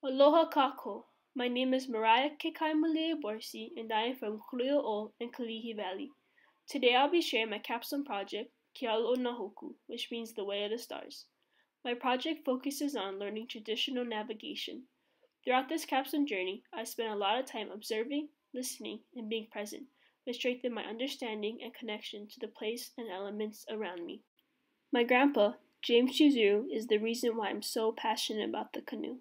Aloha kako. My name is Mariah Kekaimālie Borce, and I am from Kuli'o in Kalihi Valley. Today I'll be sharing my capstone project, Ke ala o nā hōkū, which means the way of the stars. My project focuses on learning traditional navigation. Throughout this capstone journey, I spent a lot of time observing, listening, and being present, which strengthened my understanding and connection to the place and elements around me. My grandpa, James Chizuru, is the reason why I'm so passionate about the canoe.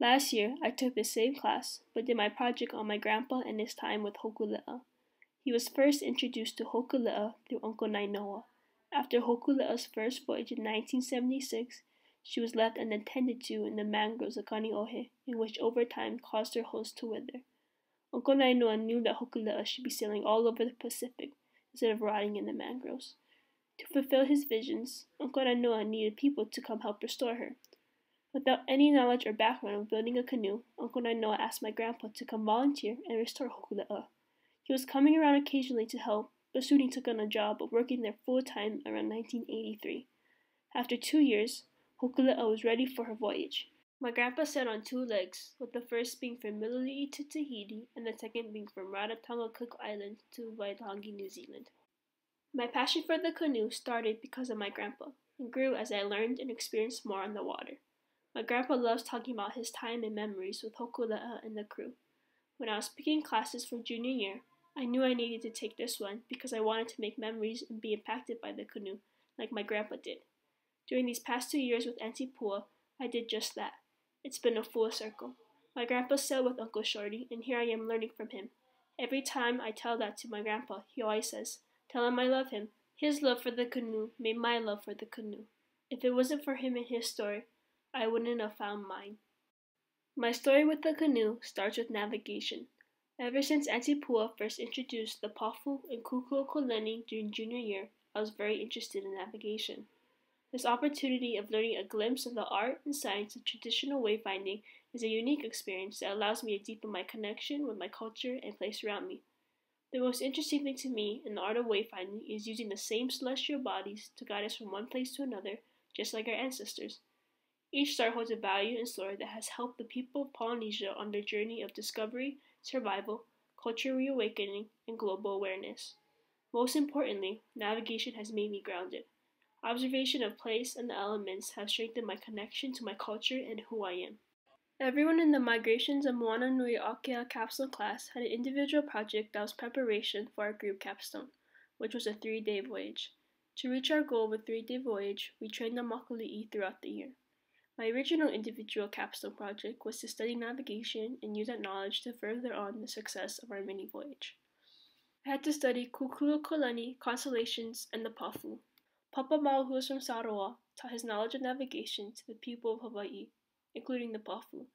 Last year, I took the same class, but did my project on my grandpa and his time with Hokulea. He was first introduced to Hokulea through Uncle Nainoa. After Hokulea's first voyage in 1976, she was left unattended to in the mangroves of Kaneohe, in which over time caused her host to wither. Uncle Nainoa knew that Hokulea should be sailing all over the Pacific instead of rotting in the mangroves. To fulfill his visions, Uncle Nainoa needed people to come help restore her. Without any knowledge or background of building a canoe, Uncle Nainoa asked my grandpa to come volunteer and restore Hokulea. He was coming around occasionally to help, but soon he took on a job of working there full time around 1983. After two years, Hokulea was ready for her voyage. My grandpa sat on two legs, with the first being from Mililii to Tahiti and the second being from Rarotonga Cook Island to Waitangi, New Zealand. My passion for the canoe started because of my grandpa and grew as I learned and experienced more on the water. My grandpa loves talking about his time and memories with Hokulea and the crew. When I was picking classes for junior year, I knew I needed to take this one because I wanted to make memories and be impacted by the canoe, like my grandpa did. During these past two years with Auntie Pua, I did just that. It's been a full circle. My grandpa sailed with Uncle Shorty, and here I am learning from him. Every time I tell that to my grandpa, he always says, Tell him I love him. His love for the canoe made my love for the canoe. If it wasn't for him and his story, I wouldn't have found mine. My story with the canoe starts with navigation. Ever since Auntie Pua first introduced the Pafu and Kukuokoleni during junior year, I was very interested in navigation. This opportunity of learning a glimpse of the art and science of traditional wayfinding is a unique experience that allows me to deepen my connection with my culture and place around me. The most interesting thing to me in the art of wayfinding is using the same celestial bodies to guide us from one place to another, just like our ancestors. Each star holds a value and story that has helped the people of Polynesia on their journey of discovery, survival, culture reawakening, and global awareness. Most importantly, navigation has made me grounded. Observation of place and the elements have strengthened my connection to my culture and who I am. Everyone in the Migrations of Moana Nui Akea capstone class had an individual project that was preparation for our group capstone, which was a three day voyage. To reach our goal of a three day voyage, we trained on Makali'i throughout the year. My original individual capstone project was to study navigation and use that knowledge to further on the success of our mini voyage. I had to study Kukuokoleni, constellations, and the Pafu. Papa Mau, who was from Satawal, taught his knowledge of navigation to the people of Hawaii, including the Pafu.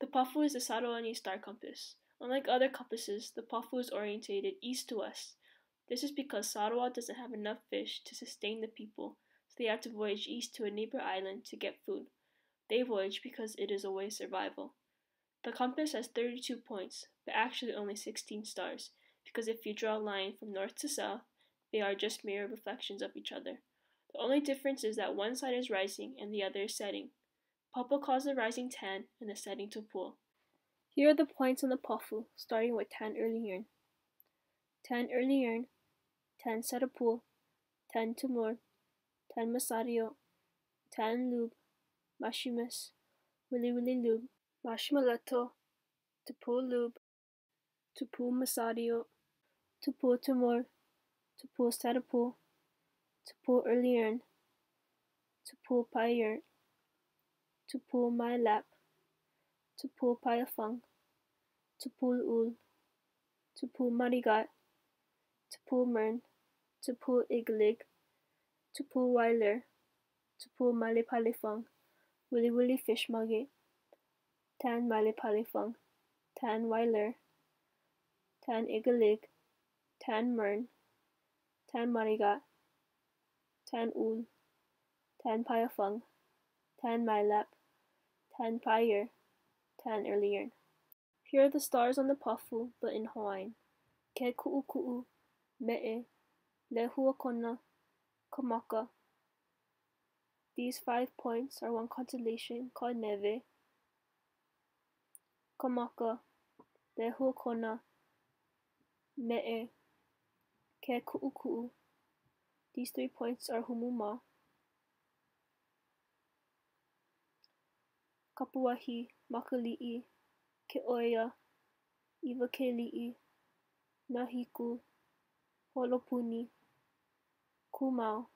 The Pafu is the Saroani star compass. Unlike other compasses, the Pafu is orientated east to west. This is because Satawal doesn't have enough fish to sustain the people, so they have to voyage east to a neighbor island to get food. They voyage because it is a way of survival. The compass has 32 points, but actually only 16 stars, because if you draw a line from north to south, they are just mirror reflections of each other. The only difference is that one side is rising and the other is setting. Papa calls the rising Tan and the setting Tupua. Here are the points on the Pafu, starting with Tan Early Tan Early Tan Setapu, Tan Tumor, Tan Masario, Tan Lube, Mashimas, Willy Willy Lube, Mashimaleto, Tupu Lube, Tupu Masadio, Tupu Tumor, Tupu Statapu, Tupu Earliern, Tupu Payer, Tupu My Lap, Tupu Payafang, Tupu Ul, Tupu Marigat, Tupu Mern, Tupu Iglig, Tupu Weiler, Tupu Malipalifang, Willy Willy Fish Muggy, Tan Malipalifang, Tan Weiler, Tan Igalig, Tan Mern, Tan Marigat, Tan Ul, Tan Payafang, Tan Mylap, Tan Payer, Tan Earlier. Here are the stars on the Pafu, but in Hawaiian. Ke ku'u ku'u, me'e, lehuakona, kamaka, these five points are one constellation called Neve. Kamaka, Le Huakona, Me'e, Ke Ku'uku'u. These three points are Humuma, Kapuahi, Makali'i, Ke Oia, Iwa Nahiku, Holopuni, Kumau,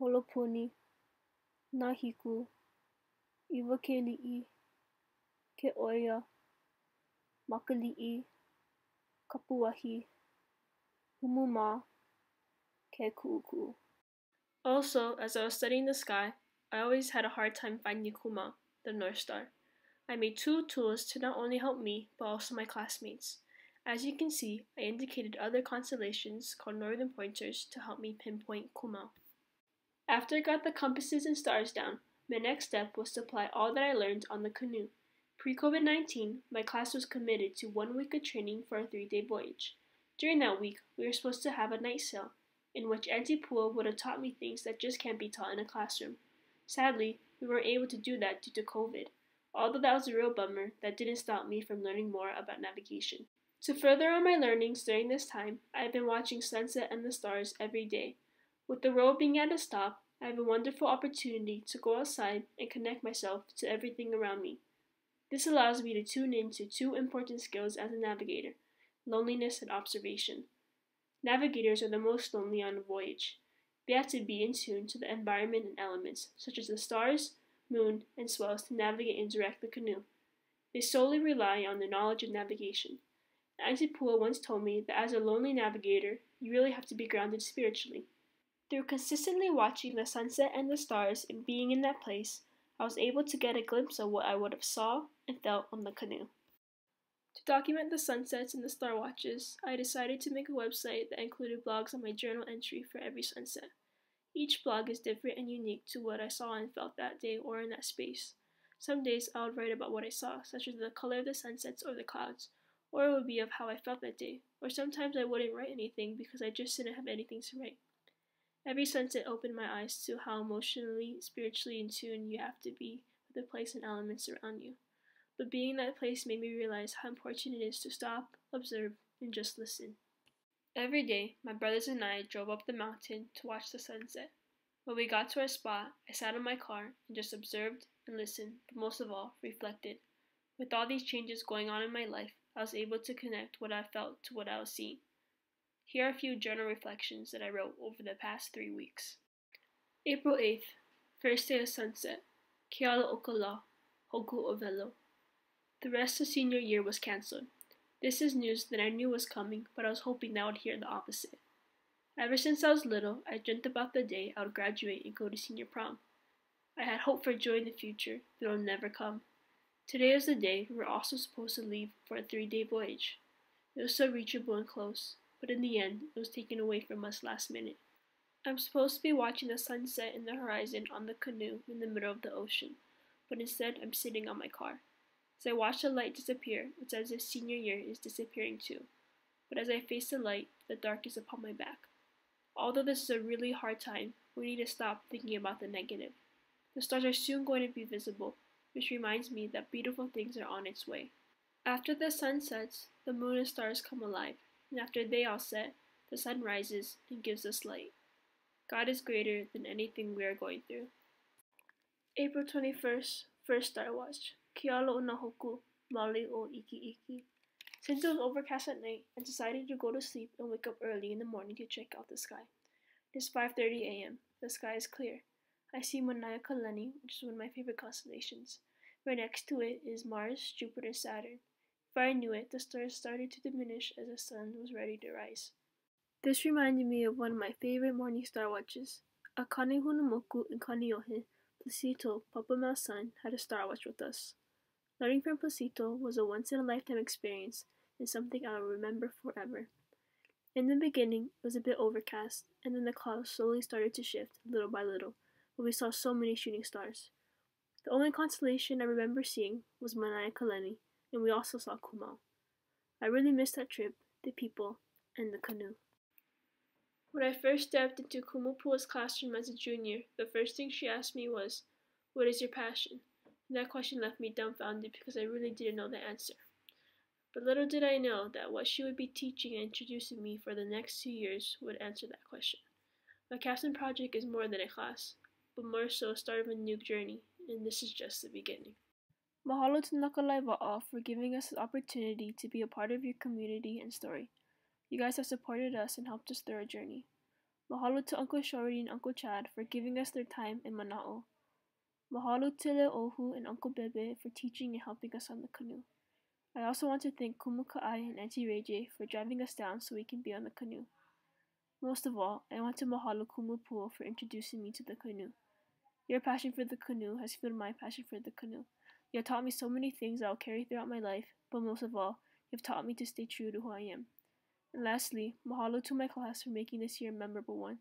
Holopuni, Nahiku, Iwa Keli'i, Ke Oia, Makali'i, Kapuahi, Humuma, Ke Ku'uku'u. Also, as I was studying the sky, I always had a hard time finding Kuma, the North Star. I made two tools to not only help me, but also my classmates. As you can see, I indicated other constellations called northern pointers to help me pinpoint Kuma. After I got the compasses and stars down, my next step was to apply all that I learned on the canoe. Pre COVID 19, my class was committed to one week of training for a three day voyage. During that week, we were supposed to have a night sail, in which Auntie Pua would have taught me things that just can't be taught in a classroom. Sadly, we weren't able to do that due to COVID. Although that was a real bummer, that didn't stop me from learning more about navigation. To further on my learnings during this time, I have been watching sunset and the stars every day. With the road being at a stop, I have a wonderful opportunity to go outside and connect myself to everything around me. This allows me to tune into two important skills as a navigator loneliness and observation. Navigators are the most lonely on a voyage. They have to be in tune to the environment and elements, such as the stars, moon, and swells, to navigate and direct the canoe. They solely rely on their knowledge of navigation. Auntie Pua once told me that as a lonely navigator, you really have to be grounded spiritually. Through consistently watching the sunset and the stars and being in that place, I was able to get a glimpse of what I would have saw and felt on the canoe. To document the sunsets and the star watches, I decided to make a website that included blogs on my journal entry for every sunset. Each blog is different and unique to what I saw and felt that day or in that space. Some days I would write about what I saw, such as the color of the sunsets or the clouds, or it would be of how I felt that day, or sometimes I wouldn't write anything because I just didn't have anything to write. Every sunset opened my eyes to how emotionally, spiritually in tune you have to be with the place and elements around you. But being in that place made me realize how important it is to stop, observe, and just listen. Every day, my brothers and I drove up the mountain to watch the sunset. When we got to our spot, I sat in my car and just observed and listened, but most of all, reflected. With all these changes going on in my life, I was able to connect what I felt to what I was seeing. Here are a few journal reflections that I wrote over the past three weeks. April 8th, first day of sunset. Keala Okala, Hoku Ovelo. The rest of senior year was cancelled. This is news that I knew was coming, but I was hoping that I would hear the opposite. Ever since I was little, I dreamt about the day I would graduate and go to senior prom. I had hope for joy in the future, it will never come. Today was the day we were also supposed to leave for a three day voyage. It was so reachable and close, but in the end, it was taken away from us last minute. I'm supposed to be watching the sunset in the horizon on the canoe in the middle of the ocean, but instead I'm sitting on my car. As I watch the light disappear, it's as if senior year is disappearing too. But as I face the light, the dark is upon my back. Although this is a really hard time, we need to stop thinking about the negative. The stars are soon going to be visible, which reminds me that beautiful things are on its way. After the sun sets, the moon and stars come alive, and after they all set, the sun rises and gives us light. God is greater than anything we are going through. April 21st, First Star Watch. Ke ala o nā hōkū, Mali o Iki Iki. Since it was overcast at night, I decided to go to sleep and wake up early in the morning to check out the sky. It is 5.30 a.m. The sky is clear. I see Manaiakalani, which is one of my favorite constellations. Right next to it is Mars, Jupiter, Saturn. Before I knew it, the stars started to diminish as the sun was ready to rise. This reminded me of one of my favorite morning star watches. Akane Hunamoku and Kaneohe, Placito, Papa Mau's son, had a star watch with us. Learning from Placito was a once in a lifetime experience and something I will remember forever. In the beginning, it was a bit overcast, and then the clouds slowly started to shift little by little, but we saw so many shooting stars. The only constellation I remember seeing was Manaiakalani, and we also saw Kumau. I really missed that trip, the people, and the canoe. When I first stepped into Kumupua's classroom as a junior, the first thing she asked me was, What is your passion? That question left me dumbfounded because I really didn't know the answer. But little did I know that what she would be teaching and introducing me for the next two years would answer that question. My capstone project is more than a class, but more so a start of a new journey, and this is just the beginning. Mahalo to Nā Kālai Wa'a for giving us the opportunity to be a part of your community and story. You guys have supported us and helped us through our journey. Mahalo to Uncle Shorty and Uncle Chad for giving us their time in Mana'o. Mahalo to Ohu and Uncle Bebe for teaching and helping us on the canoe. I also want to thank Kumuka'ai and Auntie Ray for driving us down so we can be on the canoe. Most of all, I want to mahalo Kumupua for introducing me to the canoe. Your passion for the canoe has fueled my passion for the canoe. You have taught me so many things that I will carry throughout my life, but most of all, you have taught me to stay true to who I am. And lastly, mahalo to my class for making this year a memorable one.